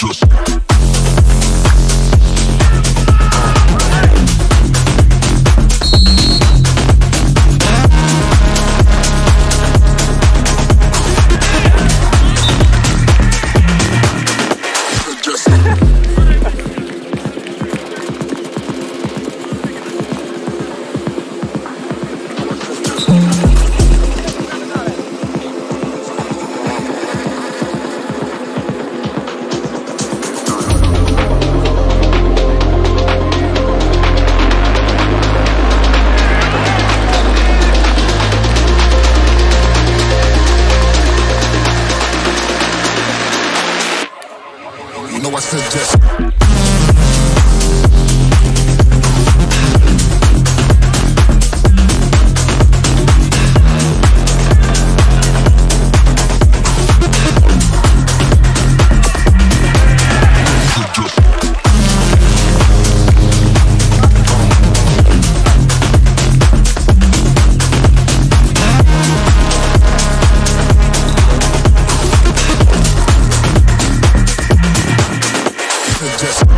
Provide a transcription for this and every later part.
just Mm-hmm.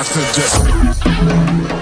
I suggest.